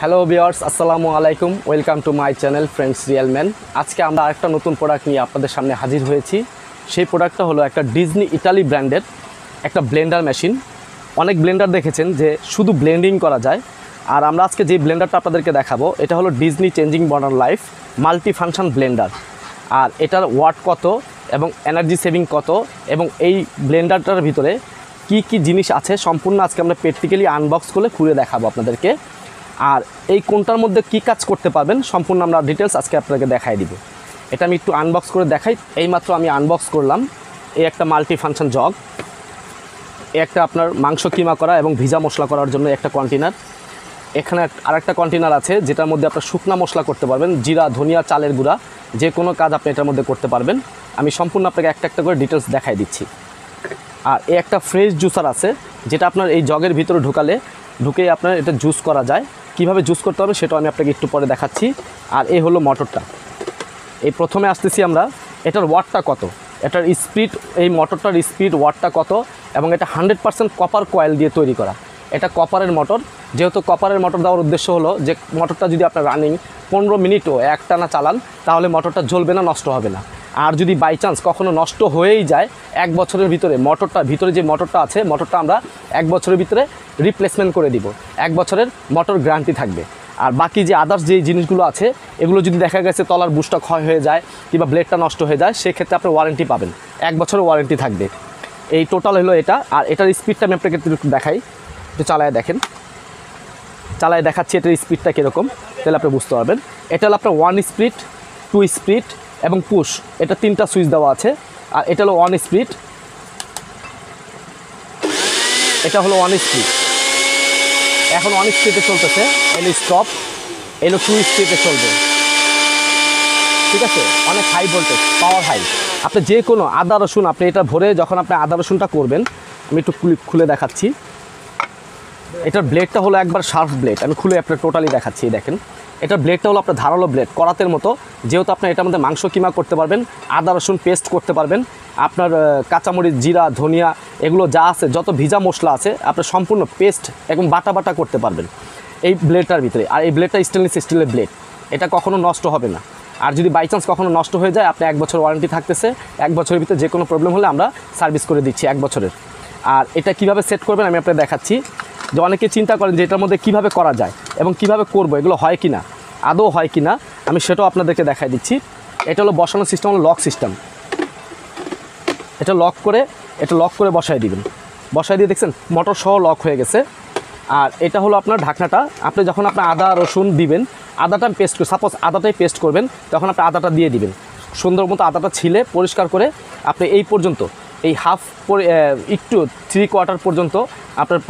Hello viewers আসসালামু আলাইকুম welcome to my channel friends real man আজকে আমরা একটা নতুন প্রোডাক্ট নিয়ে আপনাদের সামনে হাজির হয়েছি। সেই প্রোডাক্টটা হলো একটা ডিজনি ইটালি ব্র্যান্ডের একটা ব্লেন্ডার মেশিন অনেক ব্লেন্ডার দেখেছেন যে শুধু ব্লেন্ডিং করা যায়। আর আমরা আজকে যে ব্লেন্ডারটা আপনাদেরকে দেখাবো, এটা হলো Disney changing modern life multi function blender আর এটার ওয়াট কত এবং এনার্জি সেভিং কত এবং এই ব্লেন্ডারটার ভিতরে কি কি জিনিস আছে, সম্পূর্ণ আজকে আমরা প্র্যাকটিক্যালি আনবক্স করে খুলে দেখাবো আপনাদেরকে। আর এই কোনটার মধ্যে কি কাজ করতে পারবেন, সম্পূর্ণ আমরা ডিটেলস আজকে আপনাকে দেখাই দিব। এটা আমি একটু আনবক্স করে দেখাই। এইমাত্র আমি আনবক্স করলাম এই একটা মাল্টি ফাংশন জগ একটা আপনার মাংস কিমা করা এবং ভিজা মশলা করার জন্য একটা কন্টেনার এখানে আরেকটা কন্টেনার আছে, যেটার মধ্যে আপনার শুকনা মশলা করতে পারবেন, জিরা, ধনিয়া, চালের গুঁড়া, যে কোনো কাজ আপনি এটার মধ্যে করতে পারবেন। আমি সম্পূর্ণ আপনাকে একটা একটা করে ডিটেলস দেখাই দিচ্ছি। আর এই একটা ফ্রেশ জুসার আছে, যেটা আপনার এই জগের ভিতরে ঢুকালে, ঢুকেই আপনার এটা জুস করা যায়। কীভাবে জুস করতে হবে সেটা আমি আপনাকে একটু পরে দেখাচ্ছি। আর এই হলো মোটরটা। এই প্রথমে আসতেছি আমরা, এটার ওয়াটটা কত? এটার স্পিড এই মোটরটার স্পিড ওয়াটটা কত? এবং এটা হান্ড্রেড পার্সেন্ট কপার কয়েল দিয়ে তৈরি করা। এটা কপারের মোটর যেহেতু কপারের মোটর দেওয়ার উদ্দেশ্য হলো যে মোটরটা যদি আপনার রানিং পনেরো মিনিটও একটানা চালান, তাহলে মোটরটা জ্বলবে না, নষ্ট হবে না। আর যদি বাই চান্স কখনো নষ্ট হয়েই যায়, এক বছরের ভিতরে মোটরটা ভিতরে যে মোটরটা আছে মোটরটা আমরা এক বছরের ভিতরে রিপ্লেসমেন্ট করে দিব। এক বছরের মোটর গ্যারান্টি থাকবে। আর বাকি যে আদার্স যে জিনিসগুলো আছে, এগুলো যদি দেখা গেছে তলার বুশটা ক্ষয় হয়ে যায় কিংবা ব্লেডটা নষ্ট হয়ে যায়, সেক্ষেত্রে আপনি ওয়ারেন্টি পাবেন। এক বছরের ওয়ারেন্টি থাকবে। এই টোটাল হলো এটা। আর এটার স্পিডটা আমি আপনাকে একটু দেখাই। একটু চালায় দেখেন। চালায় দেখাচ্ছি এটার স্পিডটা কীরকম, তাহলে আপনি বুঝতে পারবেন। এটা হলো আপনার ওয়ান স্পিড টু স্পিড এবং পুশ এটা তিনটা সুইচ দেওয়া আছে। আর এটা হলো ওয়ান স্পিড এটা হলো ওয়ান স্পিড এখন ওয়ান স্পিডে চলতেছে। এলো স্টপ এলো টু স্পিডে চলবে। ঠিক আছে? অনেক হাই ভোল্টেজ পাওয়ার হাই আপনি যে কোনো আদা রসুন, আপনি এটা ভরে যখন আপনি আদা রসুনটা করবেন, আমি একটু খুলে খুলে দেখাচ্ছি। এটার ব্লেডটা হলো একবার শার্প ব্লেড আমি খুলে আপনার টোটালি দেখাচ্ছি, দেখেন। এটার ব্লেডটা হলো আপনার ধারালো ব্লেড করাতের মতো। যেহেতু আপনি এটার মধ্যে মাংস, কিমা করতে পারবেন, আদা, রসুন পেস্ট করতে পারবেন, আপনার কাঁচামরিচ, জিরা, ধনিয়া, এগুলো যা আছে, যত ভিজা মশলা আছে, আপনার সম্পূর্ণ পেস্ট এবং বাটা বাটা করতে পারবেন এই ব্লেডটার ভিতরে। আর এই ব্লেডটা স্টেনলেস স্টিলের ব্লেড এটা কখনো নষ্ট হবে না। আর যদি বাই চান্স কখনো নষ্ট হয়ে যায় আপনি এক বছর ওয়ারেন্টি থাকতেছে, এক বছরের ভিতরে যে কোনো প্রবলেম হলে আমরা সার্ভিস করে দিচ্ছি এক বছরের। আর এটা কীভাবে সেট করবেন আমি আপনাকে দেখাচ্ছি। যে অনেকে চিন্তা করেন যে এটার মধ্যে কীভাবে করা যায় এবং কীভাবে করব, এগুলো হয় কি না আদৌ হয় কি না আমি সেটাও আপনাদেরকে দেখাই দিচ্ছি। এটা হলো বসানোর সিস্টেম হলো লক সিস্টেম এটা লক করে, এটা লক করে বসায় দিবেন। বসায় দিয়ে দেখছেন মোটর সহ লক হয়ে গেছে। আর এটা হলো আপনার ঢাকনাটা। আপনি যখন আপনার আদা, রসুন দিবেন, আদাটা পেস্ট সাপোজ আদাটাই পেস্ট করবেন, তখন আপনি আদাটা দিয়ে দিবেন। সুন্দর মতো আদাটা ছিলে, পরিষ্কার করে, আপনি এই পর্যন্ত এই হাফ একটু থ্রি কোয়ার্টার পর্যন্ত আপনার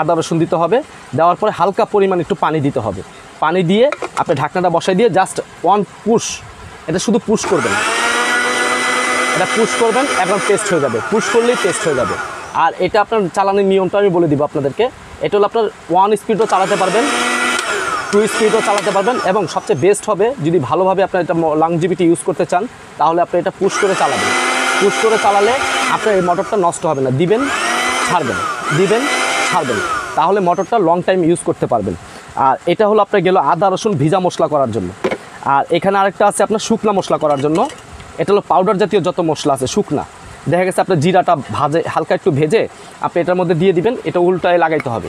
আদা রসুন দিতে হবে। দেওয়ার পরে হালকা পরিমাণ একটু পানি দিতে হবে। পানি দিয়ে আপনি ঢাকনাটা বসাই দিয়ে জাস্ট ওয়ান পুশ এটা শুধু পুশ করবেন। এটা পুশ করবেন এবং টেস্ট হয়ে যাবে। পুশ করলেই টেস্ট হয়ে যাবে। আর এটা আপনার চালানোর নিয়মটা আমি বলে দিব আপনাদেরকে। এটা হলো আপনার ওয়ান স্পিডও চালাতে পারবেন টু স্পিডও চালাতে পারবেন এবং সবচেয়ে বেস্ট হবে যদি ভালোভাবে আপনার এটা লংজিভিটি ইউজ করতে চান, তাহলে আপনি এটা পুশ করে চালাবেন। পুশ করে চালালে আপনার এই মোটরটা নষ্ট হবে না। দিবেন, ছাড়বেন। দিবেন, ছাড়বেন। তাহলে মোটরটা লং টাইম ইউজ করতে পারবেন। আর এটা হলো আপনার গেল আদা, রসুন ভিজা মশলা করার জন্য। আর এখানে আরেকটা আছে আপনার শুকনা মশলা করার জন্য। এটা হলো পাউডার জাতীয় যত মশলা আছে, শুকনা। দেখা গেছে আপনার জিরাটা ভাজে, হালকা একটু ভেজে আপনি এটার মধ্যে দিয়ে দিবেন, এটা উল্টায় লাগাইতে হবে।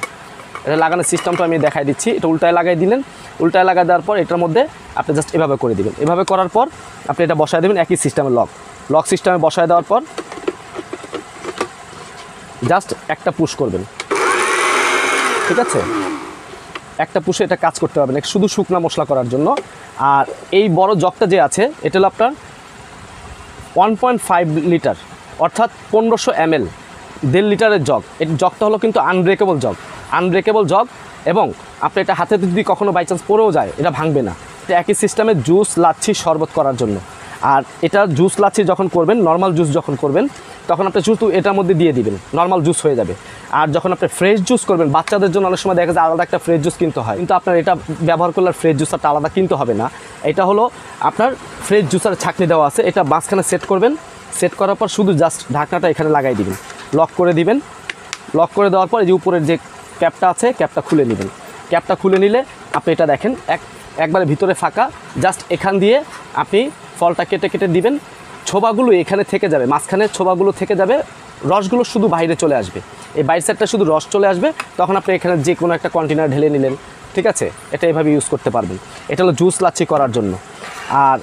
এটা লাগানোর সিস্টেমটা আমি দেখাই দিচ্ছি। এটা উল্টায় লাগাই দিলেন। উল্টায় লাগাই দেওয়ার পর এটার মধ্যে আপনি জাস্ট এভাবে করে দিবেন। এভাবে করার পর আপনি এটা বসায় দেবেন, একই সিস্টেমে লক লক সিস্টেমে বসায় দেওয়ার পর জাস্ট একটা পুশ করবেন। ঠিক আছে? একটা পুষে এটা কাজ করতে পারবেন শুধু শুকনা মশলা করার জন্য। আর এই বড় জগটা যে আছে, এটা হলো আপনার ওয়ান পয়েন্ট ফাইভ লিটার অর্থাৎ পনেরোশো এমএল দেড় লিটারের জগ। এই জগটা হলো কিন্তু আনব্রেকেবল জগ। আনব্রেকেবল জগ এবং আপনি এটা হাতে যদি কখনও বাই চান্স পড়েও যায়, এটা ভাঙবে না। এটা একই সিস্টেমে জুস লাচ্ছি শরবত করার জন্য। আর এটা জুস লাচ্ছি যখন করবেন নর্মাল জুস যখন করবেন তখন আপনি শুধু এটার মধ্যে দিয়ে দিবেন। নর্মাল জুস হয়ে যাবে। আর যখন আপনি ফ্রেশ জুস করবেন, বাচ্চাদের জন্য অনেক সময় দেখা যায় আলাদা একটা ফ্রেশ জুস কিনতে হয়। কিন্তু আপনার এটা ব্যবহার করলে ফ্রেশ জুসারটা আলাদা কিনতে হবে না। এটা হলো আপনার ফ্রেশ জুসার ছাকনি দেওয়া আছে। এটা মাঝখানে সেট করবেন। সেট করার পর শুধু জাস্ট ঢাকনাটা এখানে লাগাই দিবেন। লক করে দিবেন। লক করে দেওয়ার পর এই যে উপরের যে ক্যাপটা আছে ক্যাপটা খুলে নেবেন। ক্যাপটা খুলে নিলে আপনি এটা দেখেন, এক একবারে ভিতরে ফাঁকা। জাস্ট এখান দিয়ে আপনি ফলটা কেটে কেটে দিবেন। ছোবাগুলো এখানে থেকে যাবে, মাঝখানে ছোবাগুলো থেকে যাবে, রসগুলো শুধু বাইরে চলে আসবে। এই বাইর সাইডটা শুধু রস চলে আসবে, তখন আপনি এখানে যে কোনো একটা কন্টেনার ঢেলে নিলেন, ঠিক আছে? এটা এভাবে ইউজ করতে পারবেন। এটা হলো জুস লাচ্ছি করার জন্য। আর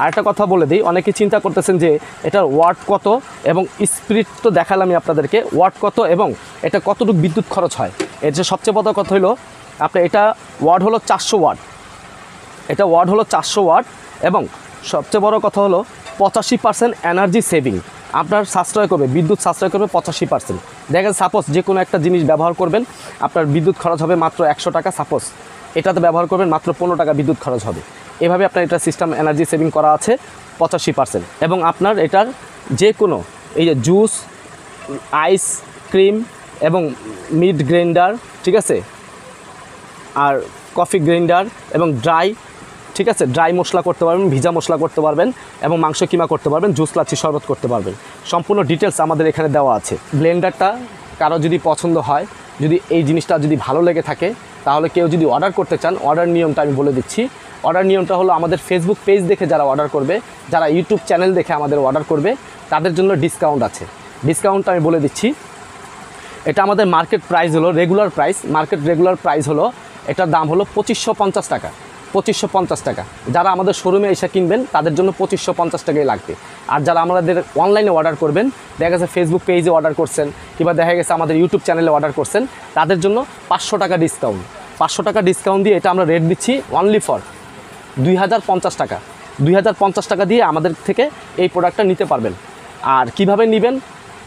আরেকটা কথা বলে দিই অনেকে চিন্তা করতেছেন যে এটার ওয়াট কত এবং স্পিরিট তো দেখালামই আপনাদেরকে ওয়াট কত এবং এটা কতটুকু বিদ্যুৎ খরচ হয়? এর যে সবচেয়ে বড় কথা হলো আপনার এটা ওয়াট হলো চারশো ওয়াট এটা ওয়াট হলো চারশো ওয়াট এবং সবচেয়ে বড় কথা হলো পঁচাশি পার্সেন্ট এনার্জি সেভিং আপনার সাশ্রয় করবে, বিদ্যুৎ সাশ্রয় করবে পঁচাশি পার্সেন্ট দেখেন সাপোজ যে কোনো একটা জিনিস ব্যবহার করবেন, আপনার বিদ্যুৎ খরচ হবে মাত্র একশো টাকা সাপোজ এটাতে ব্যবহার করবেন মাত্র পনেরো টাকা বিদ্যুৎ খরচ হবে। এভাবে আপনার এটা সিস্টেম এনার্জি সেভিং করা আছে, পঁচাশি পার্সেন্ট এবং আপনার এটার যে কোনো, এই যে জুস আইস ক্রিম এবং মিড গ্রাইন্ডার ঠিক আছে? আর কফি গ্রাইন্ডার এবং ড্রাই ঠিক আছে? ড্রাই মশলা করতে পারবেন, ভিজা মশলা করতে পারবেন এবং মাংস কিমা করতে পারবেন জুস লাচ্ছি শরবত করতে পারবেন। সম্পূর্ণ ডিটেলস আমাদের এখানে দেওয়া আছে। ব্লেন্ডারটা কারও যদি পছন্দ হয়, যদি এই জিনিসটা যদি ভালো লেগে থাকে, তাহলে কেউ যদি অর্ডার করতে চান অর্ডার নিয়মটা আমি বলে দিচ্ছি। অর্ডার নিয়মটা হলো আমাদের ফেসবুক পেজ দেখে যারা অর্ডার করবে, যারা ইউটিউব চ্যানেল দেখে আমাদের অর্ডার করবে, তাদের জন্য ডিসকাউন্ট আছে। ডিসকাউন্টটা আমি বলে দিচ্ছি। এটা আমাদের মার্কেট প্রাইস হলো regular price market regular price হলো, এটার দাম হলো পঁচিশশো টাকা। পঁচিশশো পঞ্চাশ টাকা। যারা আমাদের শোরুমে এসে কিনবেন, তাদের জন্য পঁচিশশো পঞ্চাশ টাকাই লাগবে। আর যারা আমাদের অনলাইনে অর্ডার করবেন, দেখা গেছে ফেসবুক পেজে অর্ডার করছেন, কিংবা দেখা গেছে আমাদের ইউটিউব চ্যানেলে অর্ডার করছেন, তাদের জন্য পাঁচশো টাকা ডিসকাউন্ট পাঁচশো টাকা ডিসকাউন্ট দিয়ে এটা আমরা রেট দিচ্ছি অনলি ফর দুই হাজার পঞ্চাশ টাকা। দুই হাজার পঞ্চাশ টাকা দিয়ে আমাদের থেকে এই প্রোডাক্টটা নিতে পারবেন। আর কীভাবে নেবেন,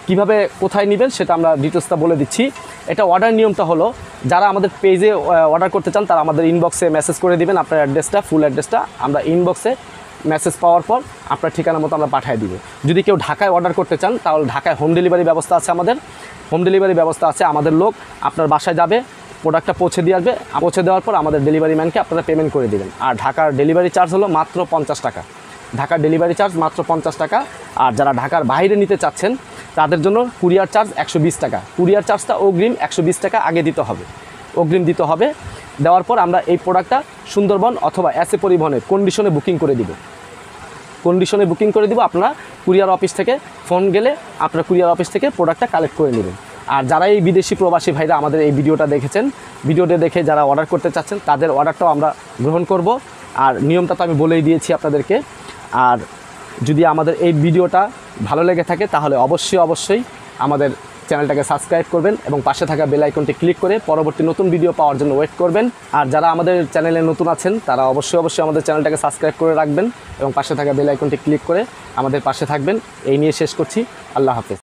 কীভাবে কোথায় নেবেন, সেটা আমরা ডিটেলসটা বলে দিচ্ছি। এটা অর্ডার নিয়মটা হলো, যারা আমাদের পেজে অর্ডার করতে চান, তারা আমাদের ইনবক্সে মেসেজ করে দিবেন, আপনার অ্যাড্রেসটা ফুল অ্যাড্রেসটা আমরা ইনবক্সে মেসেজ পাওয়ার পর আপনার ঠিকানা মতো আমরা পাঠিয়ে দিব। যদি কেউ ঢাকায় অর্ডার করতে চান, তাহলে ঢাকায় হোম ডেলিভারি ব্যবস্থা আছে আমাদের। হোম ডেলিভারি ব্যবস্থা আছে আমাদের লোক, আপনার বাসায় যাবে প্রোডাক্টটা পৌঁছে দিয়ে আসবে, পৌঁছে দেওয়ার পর আমাদের ডেলিভারি ম্যানকে আপনারা পেমেন্ট করে দেবেন। আর ঢাকার ডেলিভারি চার্জ হলো মাত্র পঞ্চাশ টাকা। ঢাকার ডেলিভারি চার্জ মাত্র পঞ্চাশ টাকা। আর যারা ঢাকার বাইরে নিতে চাচ্ছেন, তাদের জন্য কুরিয়ার চার্জ একশো বিশ টাকা। কুরিয়ার চার্জটা অগ্রিম একশো বিশ টাকা আগে দিতে হবে। অগ্রিম দিতে হবে। দেওয়ার পর আমরা এই প্রোডাক্টটা সুন্দরবন অথবা এসে পরিবহনের কন্ডিশনে বুকিং করে দিব। কন্ডিশনে বুকিং করে দিব, আপনারা কুরিয়ার অফিস থেকে ফোন গেলে আপনারা কুরিয়ার অফিস থেকে প্রোডাক্টটা কালেক্ট করে নেবেন। আর যারা এই বিদেশি প্রবাসী ভাইরা আমাদের এই ভিডিওটা দেখেছেন, ভিডিওটা দেখে যারা অর্ডার করতে চাচ্ছেন, তাদের অর্ডারটাও আমরা গ্রহণ করব। আর নিয়মটা তো আমি বলেই দিয়েছি আপনাদেরকে আর যদি আমাদের এই ভিডিওটা ভালো লেগে থাকে, তাহলে অবশ্যই অবশ্যই আমাদের চ্যানেলটাকে সাবস্ক্রাইব করবেন এবং পাশে থাকা বেল আইকনটি ক্লিক করে পরবর্তী নতুন ভিডিও পাওয়ার জন্য ওয়েট করবেন। আর যারা আমাদের চ্যানেলে নতুন আছেন, তারা অবশ্যই অবশ্যই আমাদের চ্যানেলটাকে সাবস্ক্রাইব করে রাখবেন এবং পাশে থাকা বেল আইকনটি ক্লিক করে আমাদের পাশে থাকবেন। এই নিয়ে শেষ করছি। আল্লাহ হাফেজ।